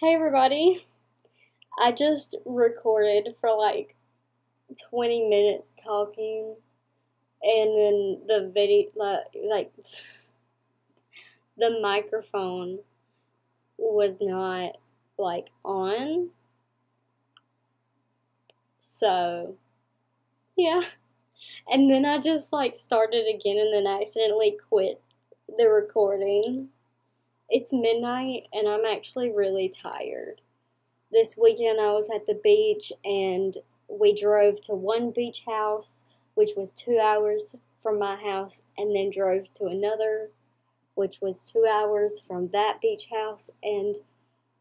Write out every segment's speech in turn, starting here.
Hey everybody! I just recorded for like 20 minutes talking, and then the video, like, like the microphone was not like on. So, yeah. And then I just like started again and then accidentally quit the recording. It's midnight and I'm actually really tired. This weekend I was at the beach and we drove to one beach house, which was two hours from my house, and then drove to another, which was two hours from that beach house. And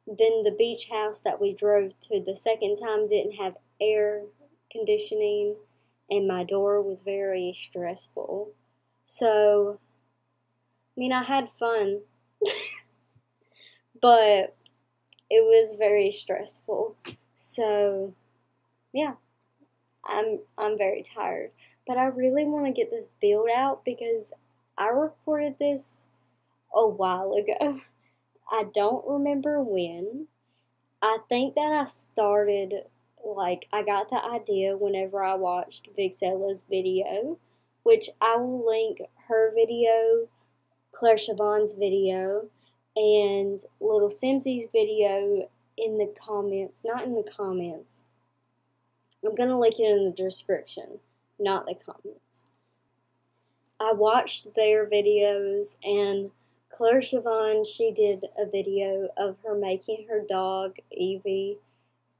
then the beach house that we drove to the second time didn't have air conditioning, and my door was very stressful. So, I mean, I had fun. But it was very stressful. So, yeah, I'm I'm very tired, but I really want to get this build out because I recorded this a while ago. I don't remember when. I think that I started like I got the idea whenever I watched Vixella's video, which I will link her video, Clare Siobhan's video, and Littlesimsie's video in the comments, not in the comments. I'm going to link it in the description, not the comments. I watched their videos and Clare Siobhan, she did a video of her making her dog Evie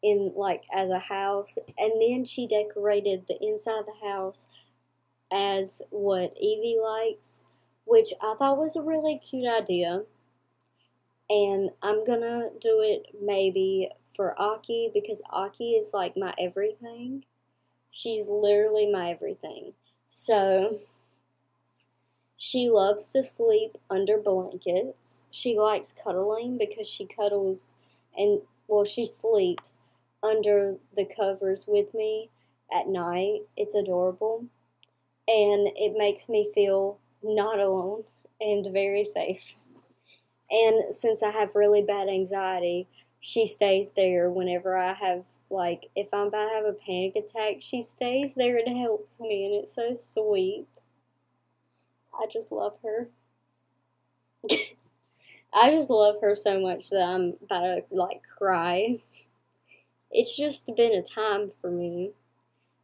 in like as a house and then she decorated the inside of the house as what Evie likes, which I thought was a really cute idea and I'm gonna do it maybe for Aki because Aki is like my everything. She's literally my everything. So she loves to sleep under blankets. She likes cuddling because she cuddles and well she sleeps under the covers with me at night. It's adorable. And it makes me feel not alone and very safe. And since I have really bad anxiety, she stays there whenever I have, like, if I'm about to have a panic attack, she stays there and helps me, and it's so sweet. I just love her. I just love her so much that I'm about to, like, cry. It's just been a time for me.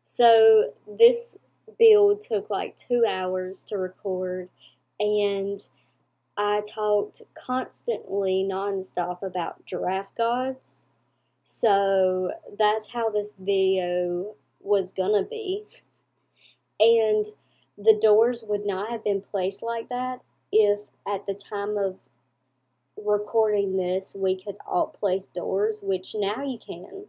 So, this build took like two hours to record, and I talked constantly nonstop about giraffe gods. So that's how this video was gonna be. And the doors would not have been placed like that if at the time of recording this we could all place doors, which now you can.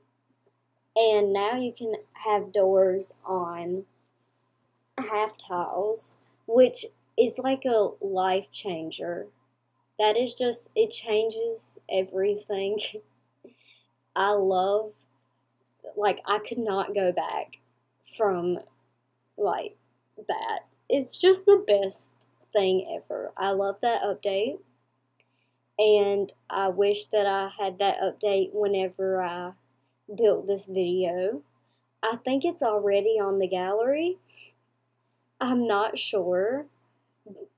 And now you can have doors on half tiles, which is like a life changer. That is just, it changes everything. I love, like, I could not go back from, like, that. It's just the best thing ever. I love that update. And I wish that I had that update whenever I built this video. I think it's already on the gallery. I'm not sure.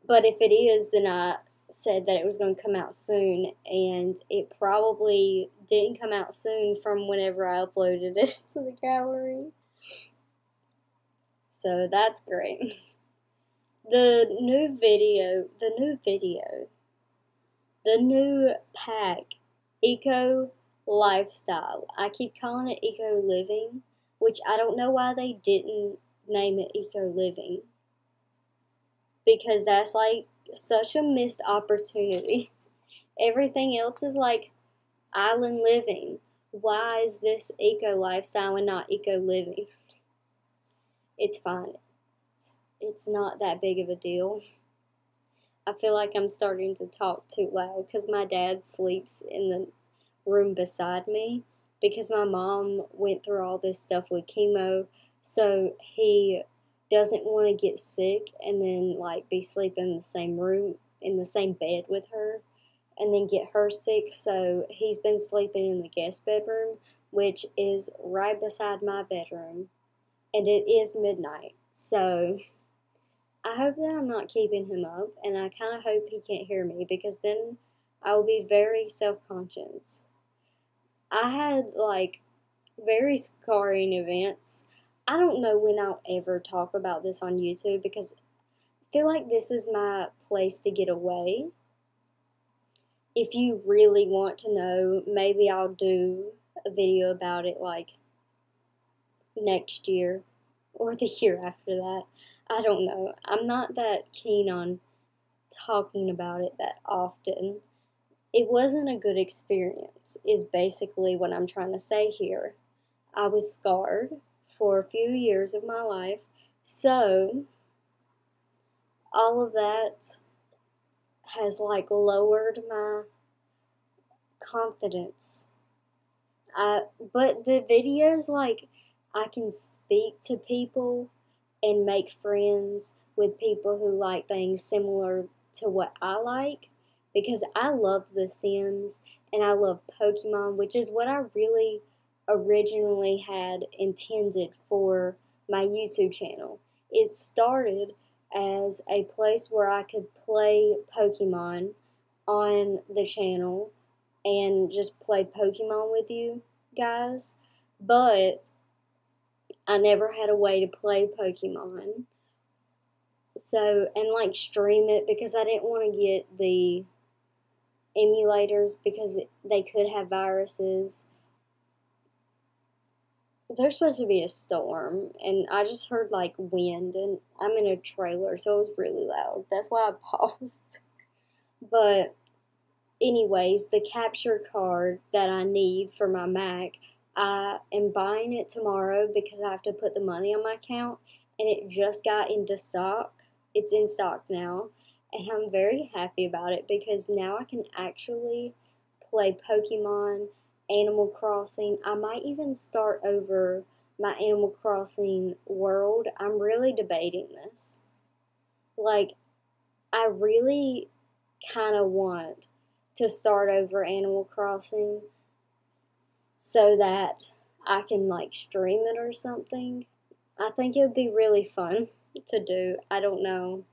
But if it is, then I said that it was going to come out soon, and it probably didn't come out soon from whenever I uploaded it to the gallery. So that's great. The new video, the new video, the new pack, Eco Lifestyle. I keep calling it Eco Living, which I don't know why they didn't name it Eco Living because that's like such a missed opportunity. Everything else is like island living. Why is this eco lifestyle and not eco living? It's fine. It's, not that big of a deal. I feel like I'm starting to talk too loud because my dad sleeps in the room beside me because my mom went through all this stuff with chemo. So he doesn't want to get sick and then like be sleeping in the same room in the same bed with her and then get her sick. So he's been sleeping in the guest bedroom, which is right beside my bedroom, and it is midnight. So I hope that I'm not keeping him up, and I kind of hope he can't hear me because then I will be very self conscious. I had like very scarring events. I don't know when I'll ever talk about this on YouTube because I feel like this is my place to get away. If you really want to know, maybe I'll do a video about it like next year or the year after that. I don't know. I'm not that keen on talking about it that often. It wasn't a good experience, is basically what I'm trying to say here. I was scarred for a few years of my life, so all of that has like lowered my confidence. I, but the videos, like, I can speak to people and make friends with people who like things similar to what I like because I love The Sims and I love Pokemon, which is what I really originally had intended for my YouTube channel. It started as a place where I could play Pokemon on the channel and just play Pokemon with you guys, but I never had a way to play Pokemon. So, and like stream it because I didn't want to get the emulators because they could have viruses. There's supposed to be a storm, and I just heard like wind, and I'm in a trailer, so it was really loud. That's why I paused. But, anyways, the capture card that I need for my Mac I am buying it tomorrow because I have to put the money on my account and it just got into stock. It's in stock now and I'm very happy about it because now I can actually play Pokemon, Animal Crossing. I might even start over my Animal Crossing world. I'm really debating this. Like, I really kind of want to start over Animal Crossing so that I can like stream it or something. I think it would be really fun to do. I don't know.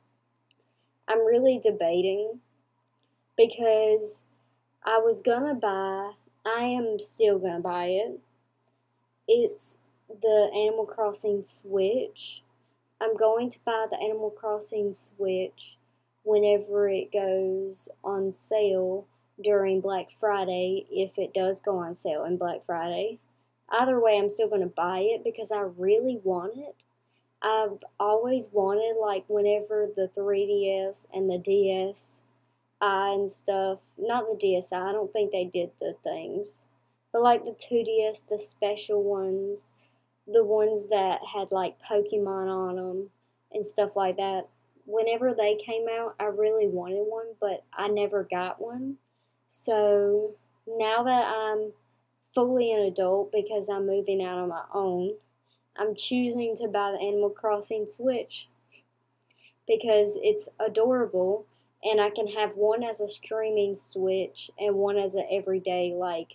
I'm really debating because I was gonna buy, I am still gonna buy it. It's the Animal Crossing Switch. I'm going to buy the Animal Crossing Switch whenever it goes on sale during Black Friday if it does go on sale in Black Friday. Either way, I'm still going to buy it because I really want it. I've always wanted, like, whenever the 3DS and the DS and stuff, not the DSi, I don't think they did the things, but like the 2DS, the special ones, the ones that had like Pokemon on them and stuff like that. Whenever they came out, I really wanted one, but I never got one. So now that I'm fully an adult because I'm moving out on my own, I'm choosing to buy the Animal Crossing Switch because it's adorable and I can have one as a streaming switch and one as an everyday like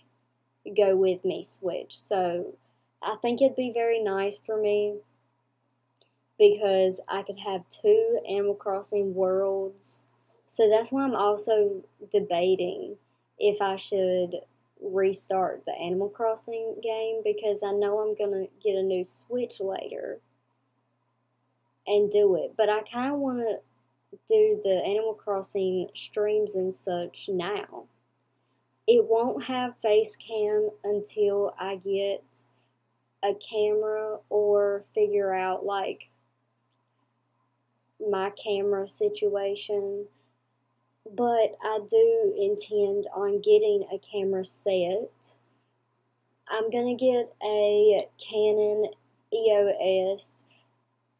go with me switch. So I think it'd be very nice for me because I could have two Animal Crossing worlds. So that's why I'm also debating if I should restart the Animal Crossing game because I know I'm going to get a new Switch later and do it. But I kind of want to do the Animal Crossing streams and such now. It won't have face cam until I get a camera or figure out like my camera situation but I do intend on getting a camera set. I'm to get a Canon EOS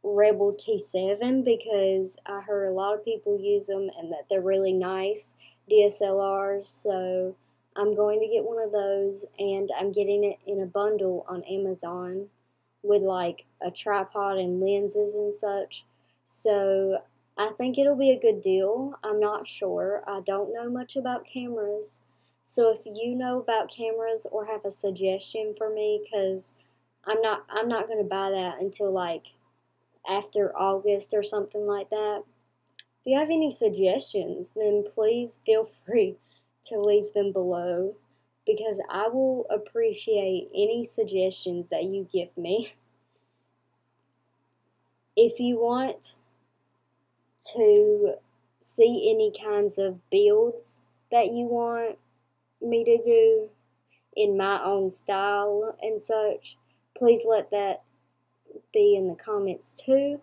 Rebel T7 because I heard a lot of people use them and that they're really nice DSLRs. So I'm going to get one of those and I'm getting it in a bundle on Amazon with like a tripod and lenses and such. So I think it'll be a good deal. I'm not sure. I don't know much about cameras. So if you know about cameras or have a suggestion for me cuz I'm not I'm not going to buy that until like after August or something like that. If you have any suggestions, then please feel free to leave them below because I will appreciate any suggestions that you give me. If you want to see any kinds of builds that you want me to do in my own style and such, please let that be in the comments too.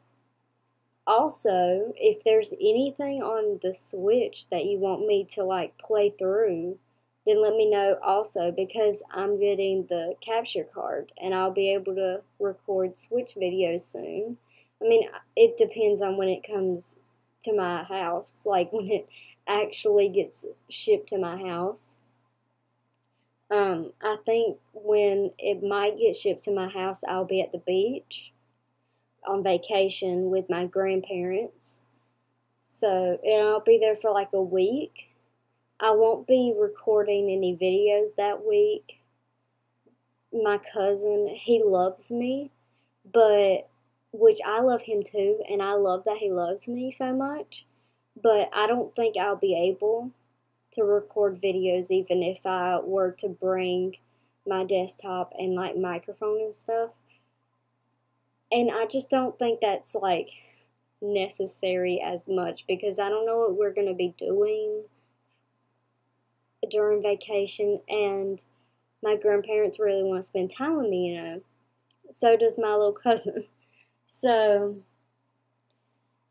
Also, if there's anything on the Switch that you want me to like play through, then let me know also because I'm getting the capture card and I'll be able to record Switch videos soon. I mean, it depends on when it comes to my house, like when it actually gets shipped to my house. Um, I think when it might get shipped to my house, I'll be at the beach on vacation with my grandparents. So, and I'll be there for like a week. I won't be recording any videos that week. My cousin, he loves me, but which I love him too, and I love that he loves me so much. But I don't think I'll be able to record videos even if I were to bring my desktop and like microphone and stuff. And I just don't think that's like necessary as much because I don't know what we're going to be doing during vacation and my grandparents really want to spend time with me, you know. So does my little cousin. So,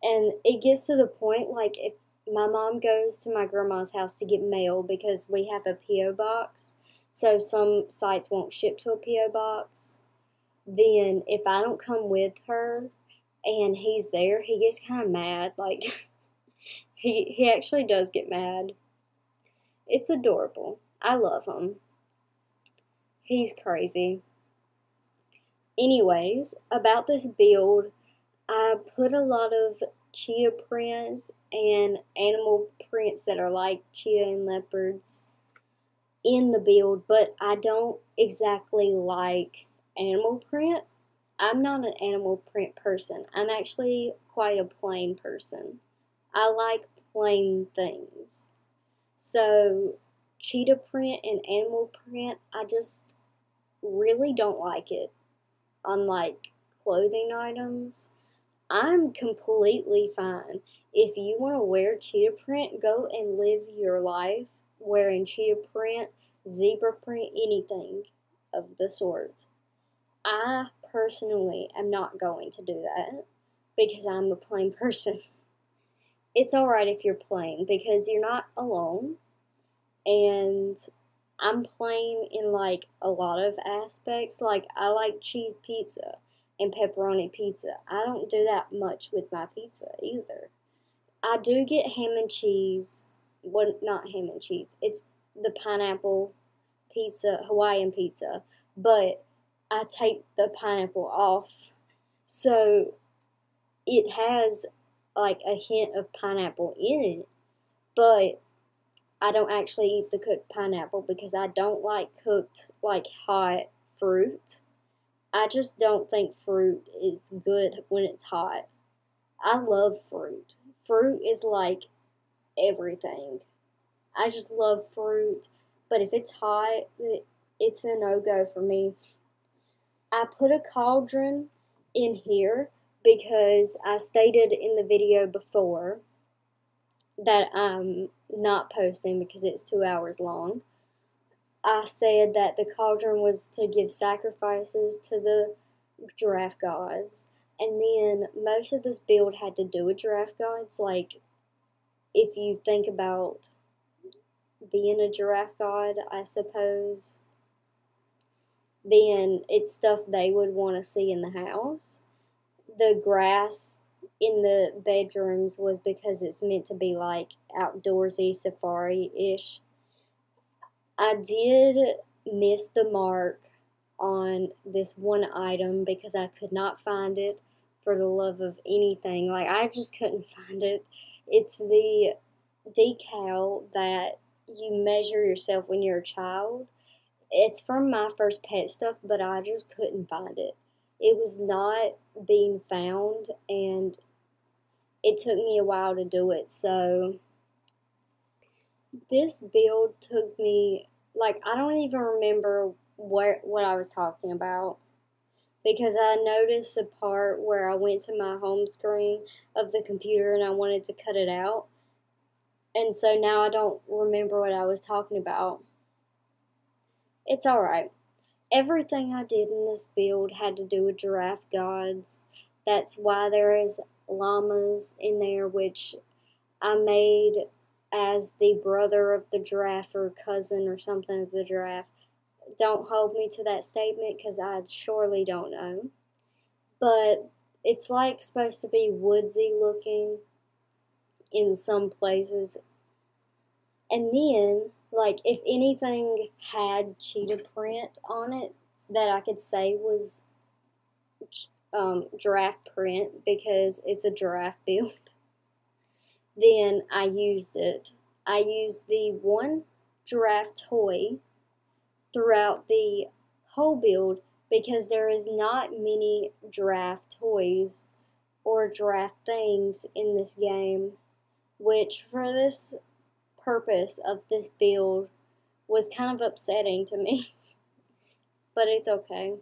and it gets to the point like if my mom goes to my grandma's house to get mail because we have a P.O. box, so some sites won't ship to a P.O. box. Then, if I don't come with her and he's there, he gets kind of mad. Like, he, he actually does get mad. It's adorable. I love him. He's crazy. Anyways, about this build, I put a lot of cheetah prints and animal prints that are like cheetah and leopards in the build, but I don't exactly like animal print. I'm not an animal print person. I'm actually quite a plain person. I like plain things. So, cheetah print and animal print, I just really don't like it on like clothing items, I'm completely fine. If you want to wear cheetah print, go and live your life wearing cheetah print, zebra print, anything of the sort. I personally am not going to do that because I'm a plain person. It's alright if you're plain because you're not alone and I'm plain in like a lot of aspects. Like I like cheese pizza and pepperoni pizza. I don't do that much with my pizza either. I do get ham and cheese. Well, not ham and cheese. It's the pineapple pizza, Hawaiian pizza, but I take the pineapple off. So it has like a hint of pineapple in it, but I don't actually eat the cooked pineapple because I don't like cooked, like hot fruit. I just don't think fruit is good when it's hot. I love fruit. Fruit is like everything. I just love fruit, but if it's hot, it's a no go for me. I put a cauldron in here because I stated in the video before that I'm not posting because it's two hours long. I said that the cauldron was to give sacrifices to the giraffe gods. And then most of this build had to do with giraffe gods. Like, if you think about being a giraffe god, I suppose, then it's stuff they would want to see in the house. The grass in the bedrooms was because it's meant to be like outdoorsy safari ish. I did miss the mark on this one item because I could not find it for the love of anything. Like, I just couldn't find it. It's the decal that you measure yourself when you're a child. It's from my first pet stuff, but I just couldn't find it. It was not being found, and it took me a while to do it. So, this build took me like I don't even remember what what I was talking about because I noticed a part where I went to my home screen of the computer and I wanted to cut it out. And so now I don't remember what I was talking about. It's alright. Everything I did in this build had to do with giraffe gods. That's why there is llamas in there, which I made as the brother of the giraffe or cousin or something of the giraffe. Don't hold me to that statement because I surely don't know. But it's like supposed to be woodsy looking in some places. And then, like, if anything had cheetah print on it that I could say was um, giraffe print because it's a giraffe build then I used it. I used the one giraffe toy throughout the whole build because there is not many giraffe toys or giraffe things in this game, which for this purpose of this build was kind of upsetting to me. but it's okay.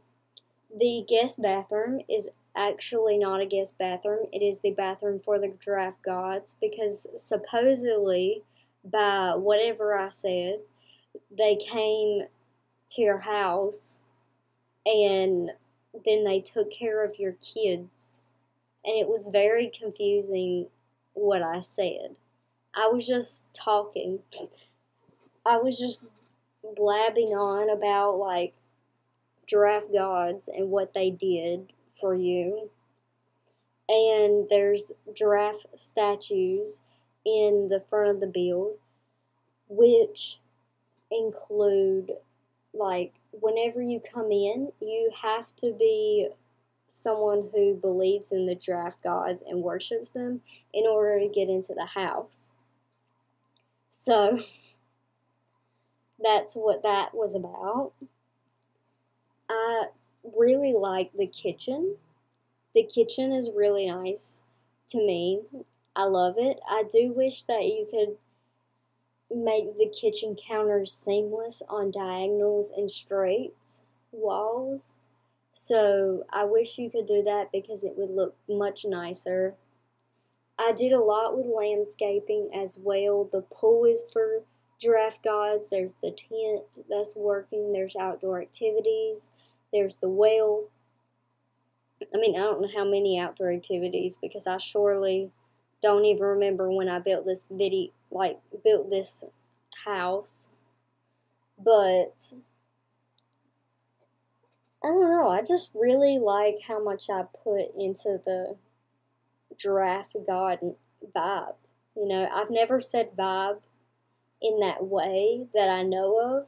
The guest bathroom is actually not a guest bathroom. It is the bathroom for the giraffe gods because supposedly, by whatever I said, they came to your house and then they took care of your kids. And it was very confusing what I said. I was just talking. I was just blabbing on about like giraffe gods and what they did for you. And there's giraffe statues in the front of the build, which include like whenever you come in, you have to be someone who believes in the giraffe gods and worships them in order to get into the house. So that's what that was about. I really like the kitchen. The kitchen is really nice to me. I love it. I do wish that you could make the kitchen counters seamless on diagonals and straights walls. So I wish you could do that because it would look much nicer. I did a lot with landscaping as well. The pool is for giraffe gods. There's the tent that's working. There's outdoor activities. There's the whale. I mean, I don't know how many outdoor activities because I surely don't even remember when I built this video, like built this house. But I don't know. I just really like how much I put into the giraffe god vibe. You know, I've never said vibe in that way that I know of.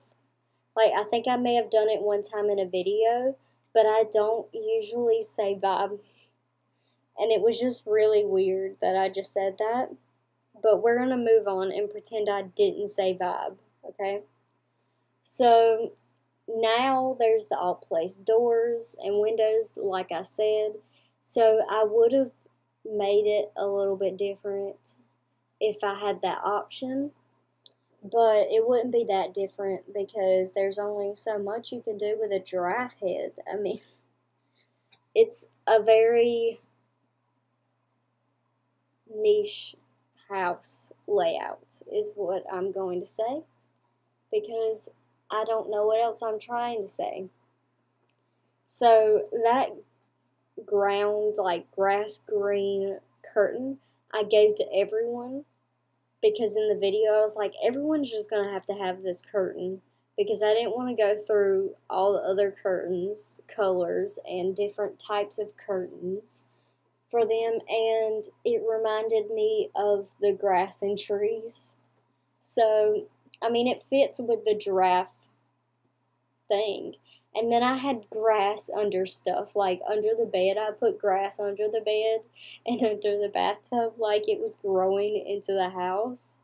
Like, I think I may have done it one time in a video, but I don't usually say vibe. And it was just really weird that I just said that. But we're going to move on and pretend I didn't say vibe, okay? So now there's the alt place doors and windows, like I said. So I would have made it a little bit different if I had that option but it wouldn't be that different because there's only so much you can do with a giraffe head. I mean, it's a very niche house layout, is what I'm going to say, because I don't know what else I'm trying to say. So, that ground, like grass green curtain, I gave to everyone because in the video I was like, everyone's just gonna have to have this curtain because I didn't want to go through all the other curtains, colors, and different types of curtains for them, and it reminded me of the grass and trees. So, I mean, it fits with the giraffe thing. And then I had grass under stuff, like under the bed. I put grass under the bed and under the bathtub, like it was growing into the house.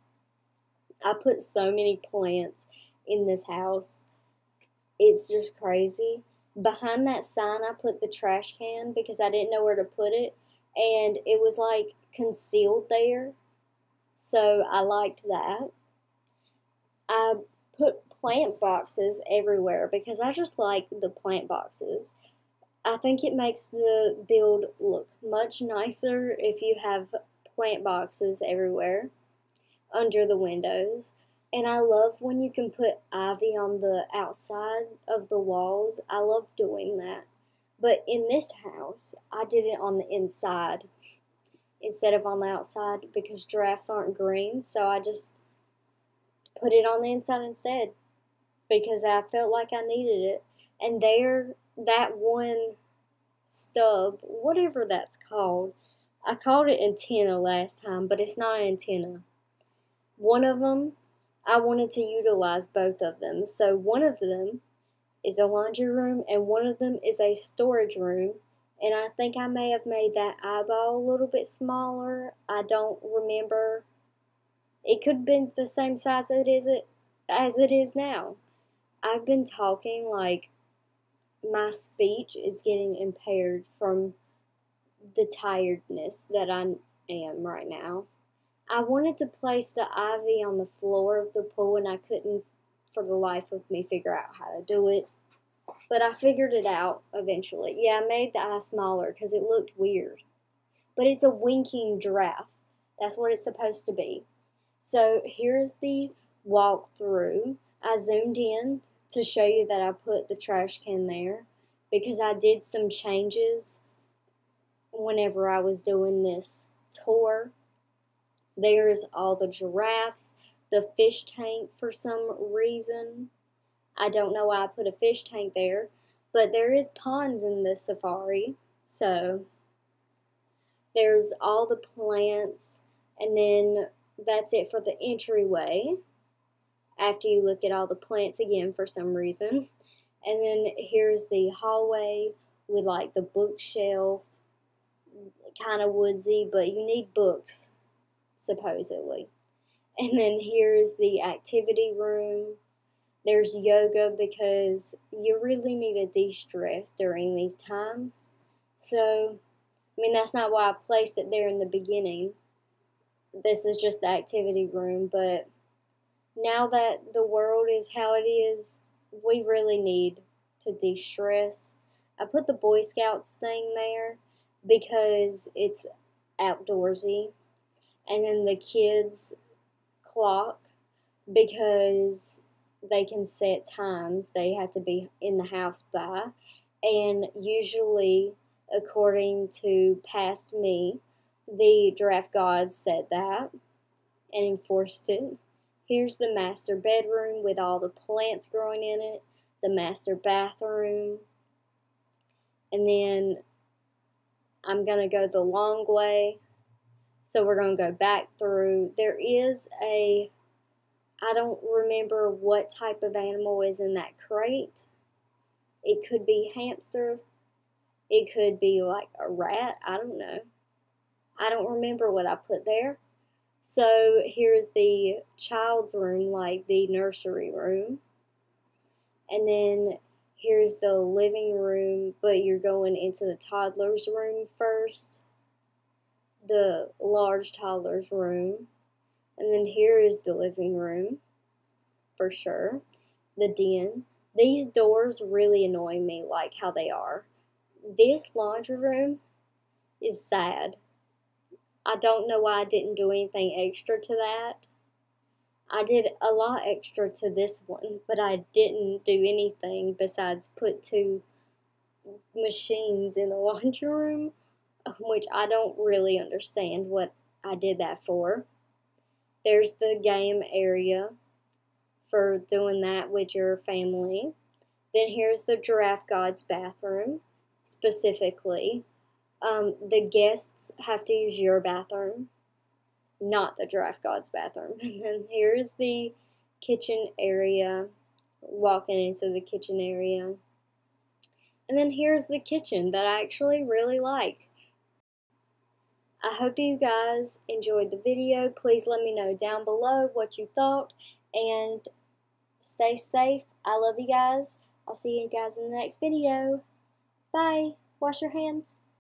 I put so many plants in this house. It's just crazy. Behind that sign, I put the trash can because I didn't know where to put it, and it was like concealed there. So I liked that. I put plant boxes everywhere because I just like the plant boxes. I think it makes the build look much nicer if you have plant boxes everywhere under the windows. And I love when you can put ivy on the outside of the walls. I love doing that. But in this house, I did it on the inside instead of on the outside because giraffes aren't green. So I just put it on the inside instead because I felt like I needed it. And there, that one stub, whatever that's called, I called it antenna last time, but it's not an antenna. One of them, I wanted to utilize both of them. So one of them is a laundry room and one of them is a storage room. And I think I may have made that eyeball a little bit smaller. I don't remember. It could have been the same size as it is, as it is now. I've been talking like my speech is getting impaired from the tiredness that I am right now. I wanted to place the ivy on the floor of the pool and I couldn't for the life of me figure out how to do it. But I figured it out eventually. Yeah, I made the eye smaller because it looked weird. But it's a winking giraffe. That's what it's supposed to be. So here's the walkthrough. I zoomed in to show you that I put the trash can there because I did some changes whenever I was doing this tour. There's all the giraffes, the fish tank for some reason. I don't know why I put a fish tank there, but there is ponds in this safari. So there's all the plants and then that's it for the entryway after you look at all the plants again for some reason. And then here's the hallway with like the bookshelf, kind of woodsy, but you need books, supposedly. And then here's the activity room. There's yoga because you really need to de stress during these times. So, I mean, that's not why I placed it there in the beginning. This is just the activity room, but now that the world is how it is, we really need to de stress. I put the Boy Scouts thing there because it's outdoorsy, and then the kids' clock because they can set times they have to be in the house by, and usually, according to past me, the giraffe gods said that and enforced it. Here's the master bedroom with all the plants growing in it, the master bathroom, and then I'm going to go the long way. So we're going to go back through. There is a, I don't remember what type of animal is in that crate. It could be hamster. It could be like a rat. I don't know. I don't remember what I put there. So here's the child's room, like the nursery room. And then here's the living room, but you're going into the toddler's room first. The large toddler's room. And then here is the living room, for sure. The den. These doors really annoy me, like how they are. This laundry room is sad I don't know why I didn't do anything extra to that. I did a lot extra to this one, but I didn't do anything besides put two machines in the laundry room, which I don't really understand what I did that for. There's the game area for doing that with your family. Then here's the Giraffe God's bathroom specifically um, the guests have to use your bathroom, not the Giraffe God's bathroom. And then here's the kitchen area, walking into the kitchen area. And then here's the kitchen that I actually really like. I hope you guys enjoyed the video. Please let me know down below what you thought and stay safe. I love you guys. I'll see you guys in the next video. Bye. Wash your hands.